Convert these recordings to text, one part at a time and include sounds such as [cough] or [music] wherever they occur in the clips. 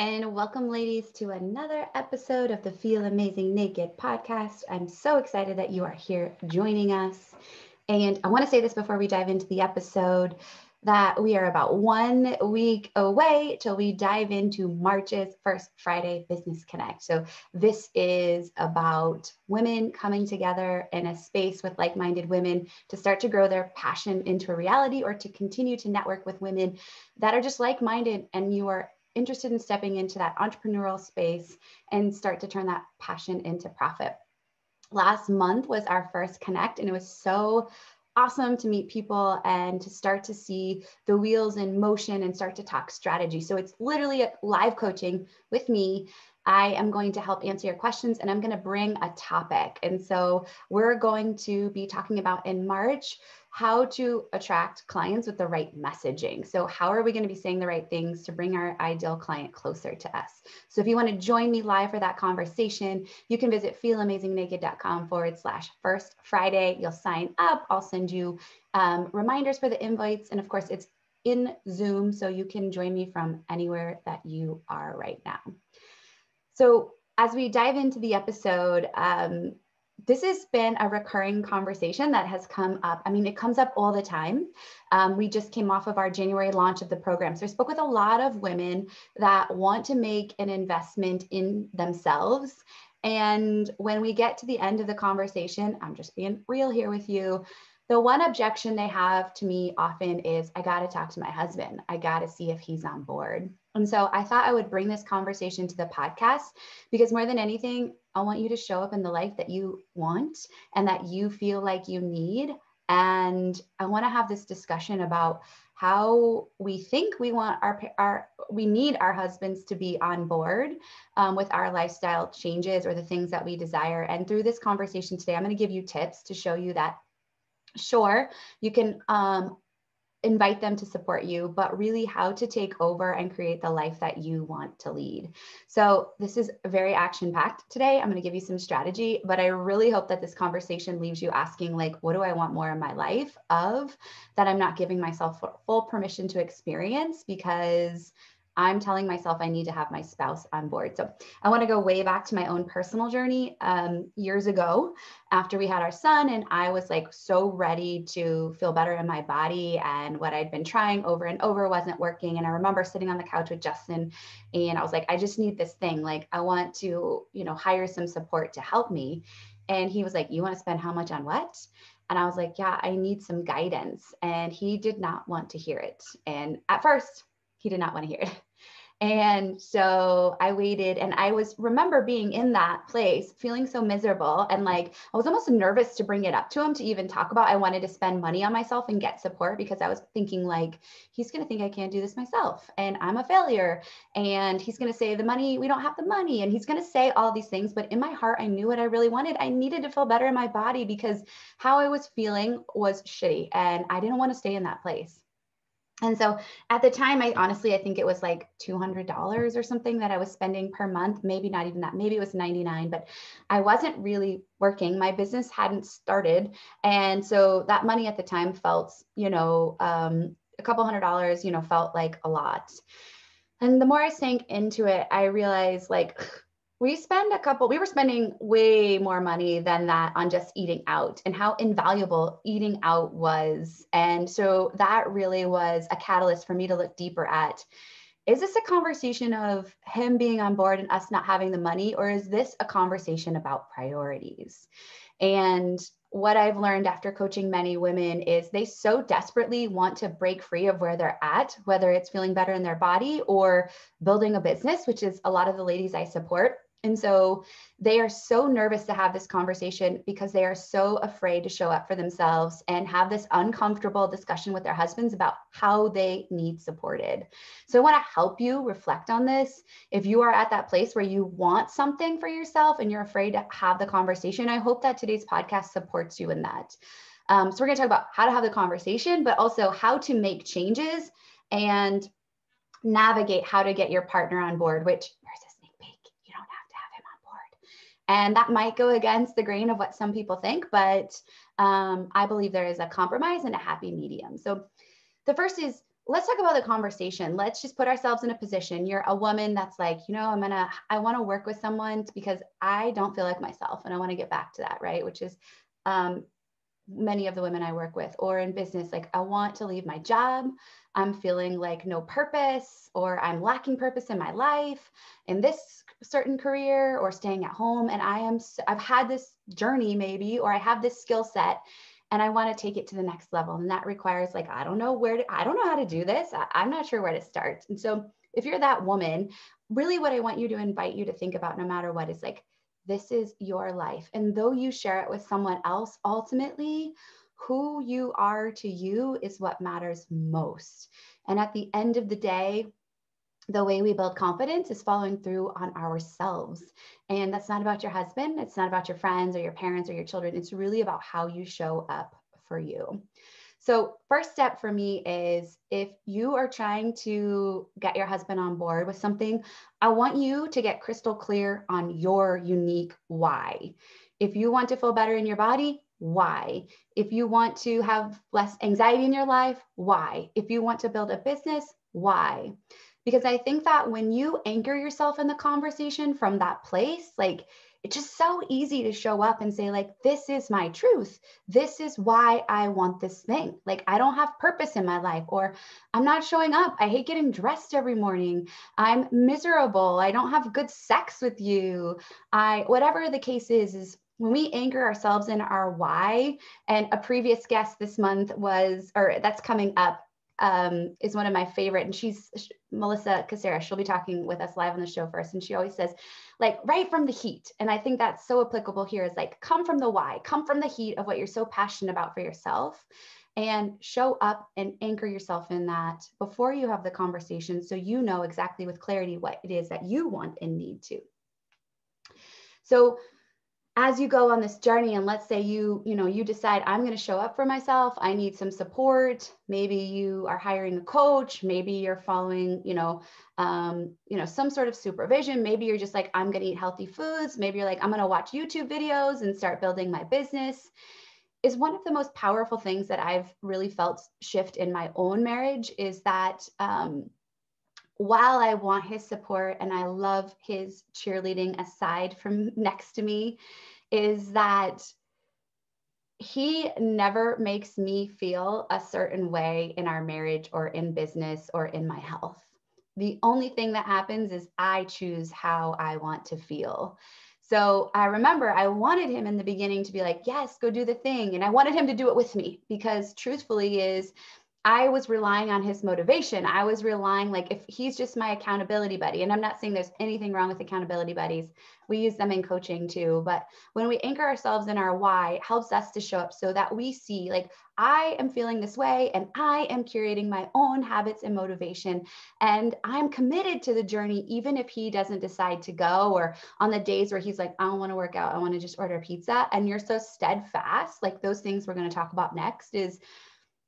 and welcome, ladies, to another episode of the Feel Amazing Naked podcast. I'm so excited that you are here joining us. And I want to say this before we dive into the episode that we are about one week away till we dive into March's first Friday Business Connect. So, this is about women coming together in a space with like minded women to start to grow their passion into a reality or to continue to network with women that are just like minded and you are interested in stepping into that entrepreneurial space and start to turn that passion into profit. Last month was our first connect, and it was so awesome to meet people and to start to see the wheels in motion and start to talk strategy. So it's literally a live coaching with me. I am going to help answer your questions and I'm going to bring a topic. And so we're going to be talking about in March how to attract clients with the right messaging. So, how are we going to be saying the right things to bring our ideal client closer to us? So, if you want to join me live for that conversation, you can visit feelamazingnaked.com forward slash first Friday. You'll sign up. I'll send you um, reminders for the invites. And of course, it's in Zoom, so you can join me from anywhere that you are right now. So, as we dive into the episode, um, this has been a recurring conversation that has come up. I mean, it comes up all the time. Um, we just came off of our January launch of the program. So I spoke with a lot of women that want to make an investment in themselves. And when we get to the end of the conversation, I'm just being real here with you. The one objection they have to me often is I got to talk to my husband. I got to see if he's on board. And so I thought I would bring this conversation to the podcast because more than anything, I want you to show up in the life that you want and that you feel like you need. And I want to have this discussion about how we think we want our, our we need our husbands to be on board um, with our lifestyle changes or the things that we desire. And through this conversation today, I'm going to give you tips to show you that sure you can um, invite them to support you, but really how to take over and create the life that you want to lead. So, this is very action packed today. I'm going to give you some strategy, but I really hope that this conversation leaves you asking, like, what do I want more in my life of that I'm not giving myself full permission to experience because I'm telling myself I need to have my spouse on board. So I want to go way back to my own personal journey um, years ago after we had our son. And I was like so ready to feel better in my body. And what I'd been trying over and over wasn't working. And I remember sitting on the couch with Justin and I was like, I just need this thing. Like, I want to, you know, hire some support to help me. And he was like, You want to spend how much on what? And I was like, Yeah, I need some guidance. And he did not want to hear it. And at first, he did not want to hear it. And so I waited and I was remember being in that place feeling so miserable and like I was almost nervous to bring it up to him to even talk about I wanted to spend money on myself and get support because I was thinking like he's going to think I can't do this myself and I'm a failure and he's going to say the money we don't have the money and he's going to say all these things but in my heart I knew what I really wanted. I needed to feel better in my body because how I was feeling was shitty and I didn't want to stay in that place. And so at the time, I honestly, I think it was like $200 or something that I was spending per month. Maybe not even that. Maybe it was 99, but I wasn't really working. My business hadn't started. And so that money at the time felt, you know, um, a couple hundred dollars, you know, felt like a lot. And the more I sank into it, I realized like, we spend a couple we were spending way more money than that on just eating out and how invaluable eating out was and so that really was a catalyst for me to look deeper at is this a conversation of him being on board and us not having the money or is this a conversation about priorities and what I've learned after coaching many women is they so desperately want to break free of where they're at, whether it's feeling better in their body or building a business, which is a lot of the ladies I support. And so they are so nervous to have this conversation because they are so afraid to show up for themselves and have this uncomfortable discussion with their husbands about how they need supported. So I want to help you reflect on this. If you are at that place where you want something for yourself and you're afraid to have the conversation, I hope that today's podcast supports you in that. Um, so we're going to talk about how to have the conversation, but also how to make changes and navigate how to get your partner on board, which and that might go against the grain of what some people think, but um, I believe there is a compromise and a happy medium. So the first is let's talk about the conversation. Let's just put ourselves in a position. You're a woman that's like, you know, I'm going to, I want to work with someone because I don't feel like myself and I want to get back to that, right? Which is um, many of the women I work with or in business, like I want to leave my job. I'm feeling like no purpose or I'm lacking purpose in my life in this certain career or staying at home. And I am, I've had this journey maybe, or I have this skill set and I want to take it to the next level. And that requires like, I don't know where to, I don't know how to do this. I, I'm not sure where to start. And so if you're that woman, really what I want you to invite you to think about no matter what is like, this is your life. And though you share it with someone else, ultimately, who you are to you is what matters most. And at the end of the day, the way we build confidence is following through on ourselves. And that's not about your husband, it's not about your friends or your parents or your children. It's really about how you show up for you. So, first step for me is if you are trying to get your husband on board with something, I want you to get crystal clear on your unique why. If you want to feel better in your body, why? If you want to have less anxiety in your life, why? If you want to build a business, why? because I think that when you anchor yourself in the conversation from that place, like it's just so easy to show up and say like this is my truth. This is why i want this thing. Like i don't have purpose in my life or i'm not showing up. I hate getting dressed every morning. I'm miserable. I don't have good sex with you. I whatever the case is is when we anchor ourselves in our why and a previous guest this month was or that's coming up um, is one of my favorite. And she's Melissa Casera. She'll be talking with us live on the show first. And she always says, like, right from the heat. And I think that's so applicable here is like, come from the why, come from the heat of what you're so passionate about for yourself and show up and anchor yourself in that before you have the conversation so you know exactly with clarity what it is that you want and need to. So as you go on this journey and let's say you you know you decide i'm going to show up for myself. I need some support. Maybe you are hiring a coach. Maybe you're following you know um, you know some sort of supervision. Maybe you're just like i'm going to eat healthy foods maybe you're like i'm going to watch youtube videos and start building my business is one of the most powerful things that i've really felt shift in my own marriage is that um, while I want his support and I love his cheerleading aside from [laughs] next to me, is that he never makes me feel a certain way in our marriage or in business or in my health. The only thing that happens is I choose how I want to feel. So I remember I wanted him in the beginning to be like, yes, go do the thing. And I wanted him to do it with me because truthfully is I was relying on his motivation. I was relying, like, if he's just my accountability buddy, and I'm not saying there's anything wrong with accountability buddies, we use them in coaching too. But when we anchor ourselves in our why, it helps us to show up so that we see, like, I am feeling this way and I am curating my own habits and motivation. And I'm committed to the journey, even if he doesn't decide to go, or on the days where he's like, I don't want to work out, I want to just order pizza. And you're so steadfast, like, those things we're going to talk about next is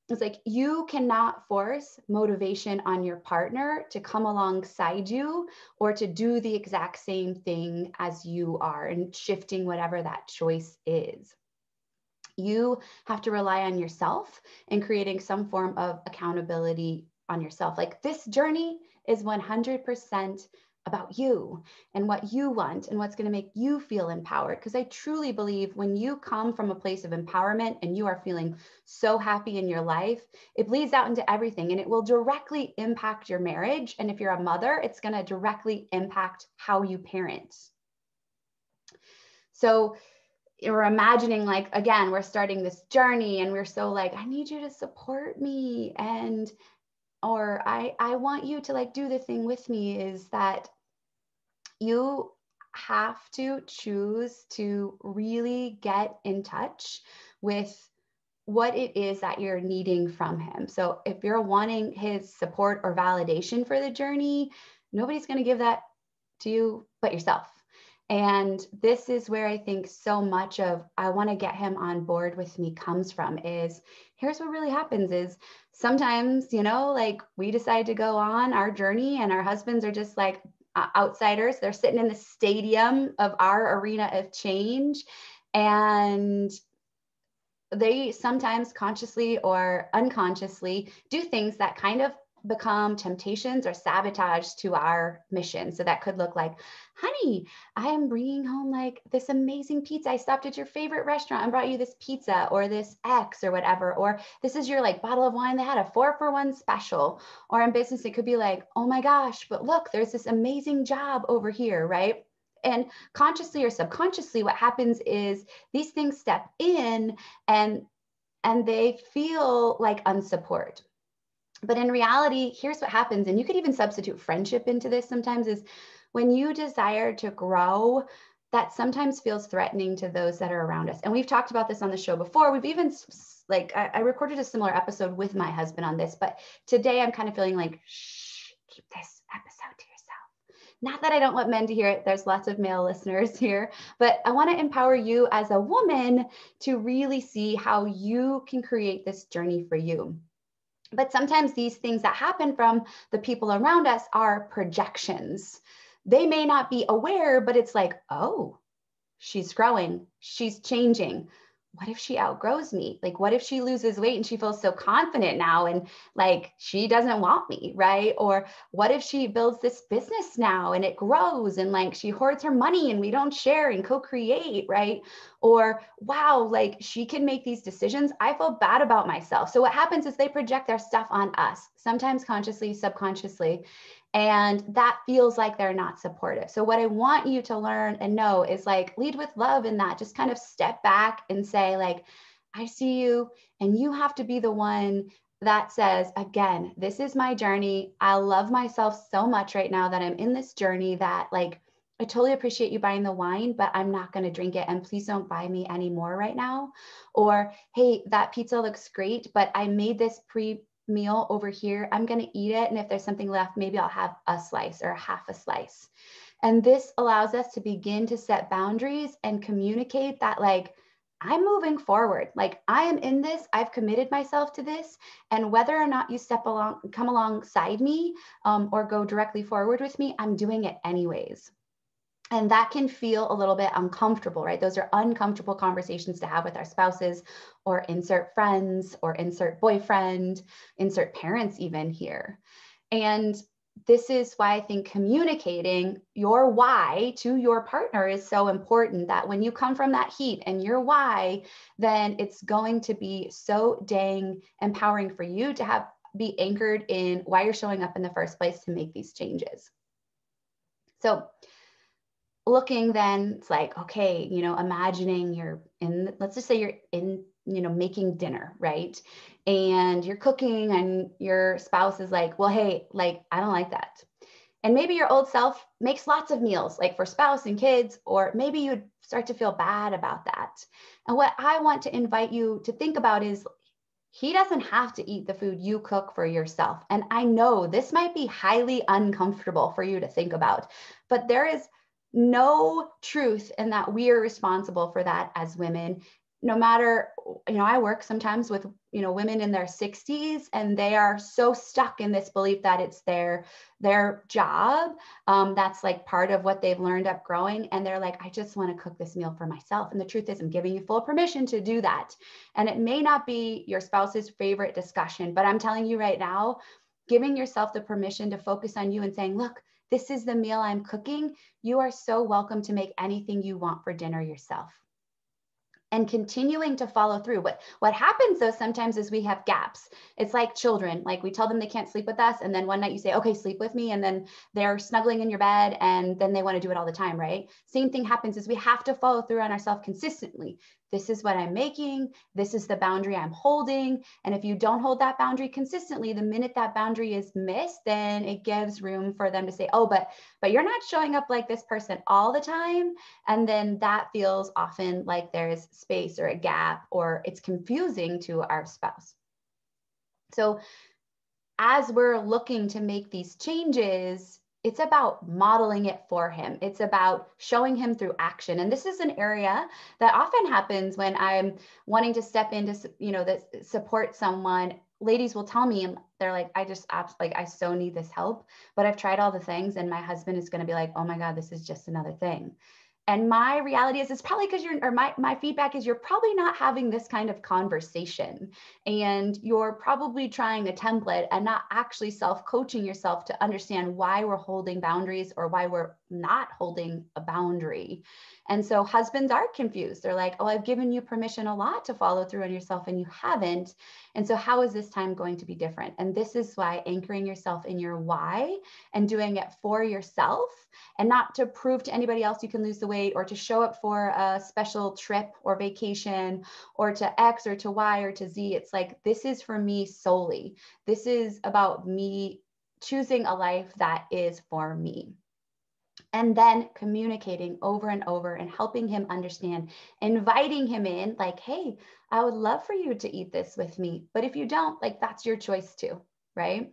it's like you cannot force motivation on your partner to come alongside you or to do the exact same thing as you are and shifting whatever that choice is. You have to rely on yourself and creating some form of accountability on yourself. Like this journey is 100% about you and what you want and what's going to make you feel empowered. Because I truly believe when you come from a place of empowerment and you are feeling so happy in your life, it bleeds out into everything and it will directly impact your marriage. And if you're a mother, it's going to directly impact how you parent. So, we're imagining like again we're starting this journey and we're so like i need you to support me and or I I want you to like do the thing with me is that you have to choose to really get in touch with what it is that you're needing from him. So if you're wanting his support or validation for the journey, nobody's going to give that to you but yourself. And this is where I think so much of I want to get him on board with me comes from is here's what really happens is sometimes, you know, like we decide to go on our journey and our husbands are just like uh, outsiders. They're sitting in the stadium of our arena of change and they sometimes consciously or unconsciously do things that kind of become temptations or sabotage to our mission. So that could look like, honey, I am bringing home like this amazing pizza. I stopped at your favorite restaurant and brought you this pizza or this X or whatever. Or this is your like bottle of wine. They had a four for one special. Or in business, it could be like, oh my gosh, but look, there's this amazing job over here, right? And consciously or subconsciously, what happens is these things step in and and they feel like unsupport. But in reality, here's what happens, and you could even substitute friendship into this sometimes is when you desire to grow, that sometimes feels threatening to those that are around us. And we've talked about this on the show before. We've even like I, I recorded a similar episode with my husband on this, but today I'm kind of feeling like, shh, keep this episode to yourself. Not that I don't want men to hear it. There's lots of male listeners here, but I want to empower you as a woman to really see how you can create this journey for you. But sometimes these things that happen from the people around us are projections. They may not be aware, but it's like, oh, she's growing, she's changing what if she outgrows me? Like, what if she loses weight and she feels so confident now and like she doesn't want me, right? Or what if she builds this business now and it grows and like she hoards her money and we don't share and co create, right? Or wow, like she can make these decisions. I feel bad about myself. So, what happens is they project their stuff on us, sometimes consciously, subconsciously. And that feels like they're not supportive. So, what I want you to learn and know is like lead with love in that. Just kind of step back and say, like, I see you, and you have to be the one that says, again, this is my journey. I love myself so much right now that I'm in this journey that, like, I totally appreciate you buying the wine, but I'm not going to drink it. And please don't buy me any more right now. Or, hey, that pizza looks great, but I made this pre meal over here. I'm going to eat it. And if there's something left, maybe I'll have a slice or half a slice. And this allows us to begin to set boundaries and communicate that, like, I'm moving forward. Like, I am in this. I've committed myself to this. And whether or not you step along, come alongside me um, or go directly forward with me, I'm doing it anyways. And that can feel a little bit uncomfortable, right? Those are uncomfortable conversations to have with our spouses or insert friends or insert boyfriend, insert parents, even here. And this is why I think communicating your why to your partner is so important that when you come from that heat and your why, then it's going to be so dang empowering for you to have be anchored in why you're showing up in the first place to make these changes. So, looking then it's like okay you know imagining you're in let's just say you're in you know making dinner right? And you're cooking and your spouse is like well hey like i don't like that. And maybe your old self makes lots of meals like for spouse and kids or maybe you'd start to feel bad about that. And what i want to invite you to think about is he doesn't have to eat the food you cook for yourself. And i know this might be highly uncomfortable for you to think about but there is no truth and that we are responsible for that as women. No matter you know i work sometimes with you know women in their 60s and they are so stuck in this belief that it's their their job. Um, that's like part of what they've learned up growing and they're like i just want to cook this meal for myself. And the truth is i'm giving you full permission to do that. And it may not be your spouse's favorite discussion but i'm telling you right now giving yourself the permission to focus on you and saying look this is the meal I'm cooking. You are so welcome to make anything you want for dinner yourself and continuing to follow through. What what happens though sometimes is we have gaps. It's like children, like we tell them they can't sleep with us and then one night you say, "Okay, sleep with me." And then they're snuggling in your bed and then they want to do it all the time, right? Same thing happens is we have to follow through on ourselves consistently. This is what I'm making, this is the boundary I'm holding, and if you don't hold that boundary consistently, the minute that boundary is missed, then it gives room for them to say, "Oh, but but you're not showing up like this person all the time." And then that feels often like there's space or a gap or it's confusing to our spouse. So, as we're looking to make these changes, it's about modeling it for him. It's about showing him through action. And this is an area that often happens when I'm wanting to step in to, you know, that support someone. Ladies will tell me, they're like, I just like, I so need this help, but I've tried all the things. And my husband is going to be like, oh my God, this is just another thing. And my reality is it's probably because you're or my, my feedback is you're probably not having this kind of conversation. And you're probably trying a template and not actually self-coaching yourself to understand why we're holding boundaries or why we're not holding a boundary and so husbands are confused. They're like, oh, I've given you permission a lot to follow through on yourself and you haven't. And so how is this time going to be different? And this is why anchoring yourself in your why and doing it for yourself and not to prove to anybody else you can lose the weight or to show up for a special trip or vacation or to X or to Y or to Z. It's like, this is for me solely. This is about me choosing a life that is for me and then communicating over and over and helping him understand, inviting him in, like, hey, I would love for you to eat this with me. But if you don't, like, that's your choice too, right?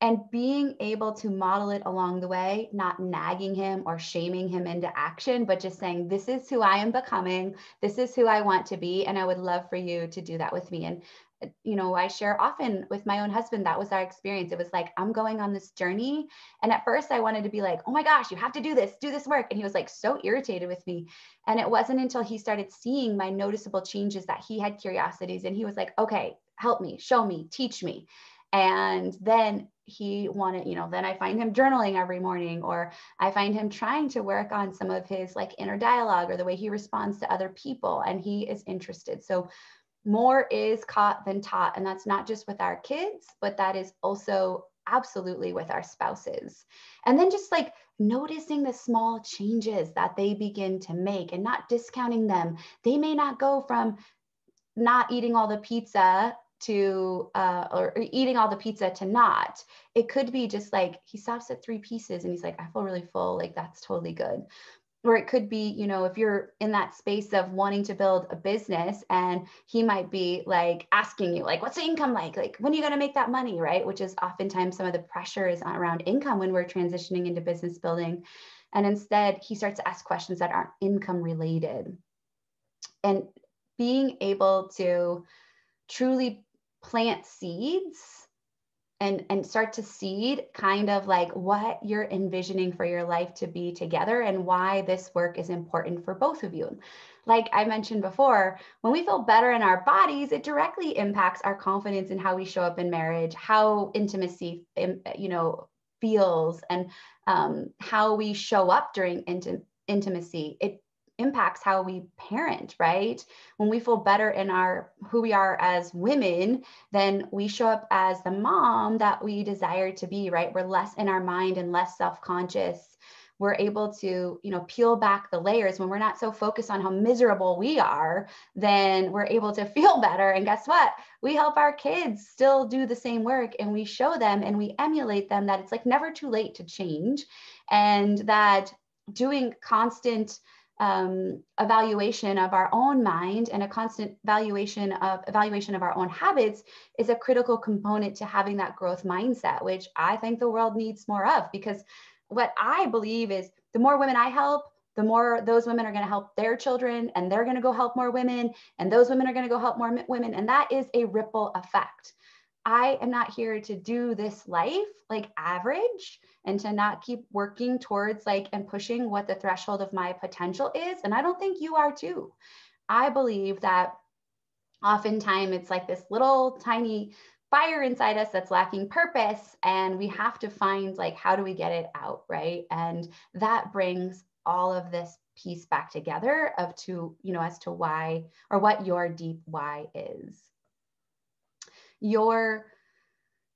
And being able to model it along the way, not nagging him or shaming him into action, but just saying, This is who I am becoming. This is who I want to be. And I would love for you to do that with me. And you know, I share often with my own husband, that was our experience. It was like, I'm going on this journey. And at first I wanted to be like, oh my gosh, you have to do this, do this work. And he was like so irritated with me. And it wasn't until he started seeing my noticeable changes that he had curiosities and he was like, okay, help me, show me, teach me. And then he wanted, you know, then I find him journaling every morning, or I find him trying to work on some of his like inner dialogue or the way he responds to other people. And he is interested. So more is caught than taught. And that's not just with our kids, but that is also absolutely with our spouses. And then just like noticing the small changes that they begin to make and not discounting them. They may not go from not eating all the pizza to uh, or, or, eating all the pizza to not it could be just like he stops at three pieces and he's like i feel really full like that's totally good or it could be you know if you're in that space of wanting to build a business and he might be like asking you like what's the income like? Like when are you going to make that money? Right? Which is oftentimes some of the pressure is around income when we're transitioning into business building. And instead he starts to ask questions that aren't income related. And being able to truly plant seeds and and start to seed kind of like what you're envisioning for your life to be together and why this work is important for both of you. Like i mentioned before when we feel better in our bodies it directly impacts our confidence in how we show up in marriage how intimacy you know feels and um, how we show up during inti- intimacy. It impacts how we parent right? When we feel better in our who we are as women then we show up as the mom that we desire to be right? We're less in our mind and less self-conscious. We're able to you know peel back the layers. When we're not so focused on how miserable we are then we're able to [laughs] feel better. And guess what? We help our kids still do the same work and we show them and we emulate them that it's like never too late to change and that doing constant um, evaluation of our own mind and a constant valuation of evaluation of our own habits is a critical component to having that growth mindset which i think the world needs more of because what i believe is the more women i help the more those women are going to help their children and they're going to go help more women and those women are going to go help more women. And that is a ripple effect I am not here to do this life like average and to not keep working towards like and pushing what the threshold of my potential is. And I don't think you are too. I believe that oftentimes it's like this little tiny fire inside us that's lacking purpose and we have to find like how do we get it out right and that brings all of this piece back together of to you know as to why or what your deep why is your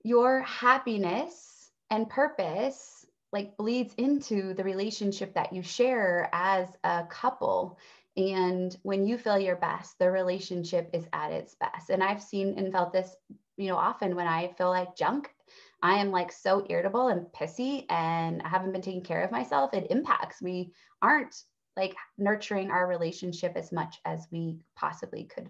your happiness and purpose like bleeds into the relationship that you share as a couple. And when you feel your best the relationship is at its best. And i've seen and felt this you know often when i feel like junk i am like so irritable and pissy and i haven't been taking care of myself. It impacts. We aren't like nurturing our relationship as much as we possibly could.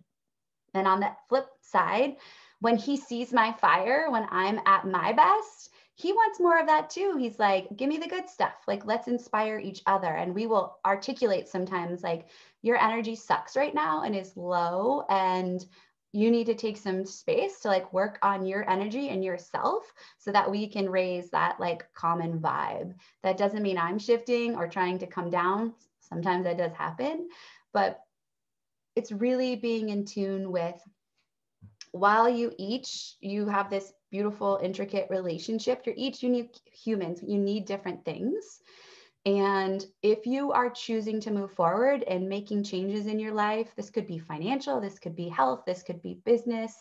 And on the flip side when he sees my fire, when I'm at my best, he wants more of that too. He's like, give me the good stuff. Like, let's inspire each other. And we will articulate sometimes, like, your energy sucks right now and is low. And you need to take some space to like work on your energy and yourself so that we can raise that like common vibe. That doesn't mean I'm shifting or trying to come down. Sometimes that does happen, but it's really being in tune with while you each you have this beautiful intricate relationship you're each unique humans you need different things. And if you are choosing to move forward and making changes in your life, this could be financial, this could be health, this could be business,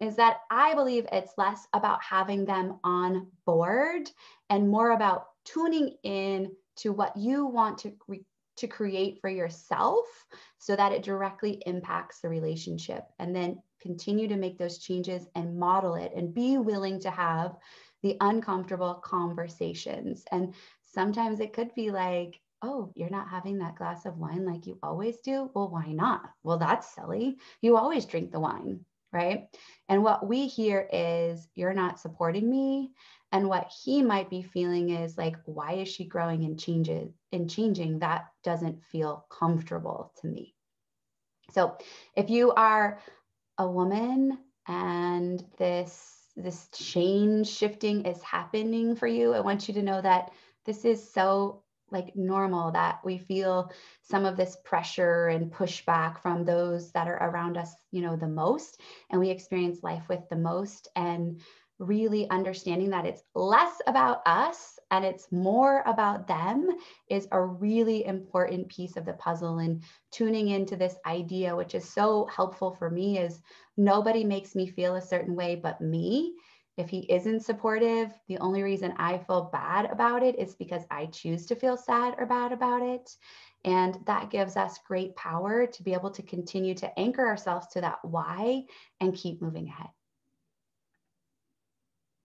is that I believe it's less about having them on board and more about tuning in to what you want to re- to create for yourself so that it directly impacts the relationship and then continue to make those changes and model it and be willing to have the uncomfortable conversations and sometimes it could be like, oh, you're not having that glass of wine like you always do. Well, why not? Well, that's silly. You always drink the wine, right? And what we hear is, you're not supporting me. And what he might be feeling is like, why is she growing and changes and changing? That doesn't feel comfortable to me. So if you are a woman and this this change shifting is happening for you, I want you to know that this is so like normal that we feel some of this pressure and pushback from those that are around us you know the most and we experience life with the most and really understanding that it's less about us and it's more about them is a really important piece of the puzzle and tuning into this idea which is so helpful for me is nobody makes me feel a certain way but me if he isn't supportive, the only reason I feel bad about it is because I choose to feel sad or bad about it. And that gives us great power to be able to continue to anchor ourselves to that why and keep moving ahead.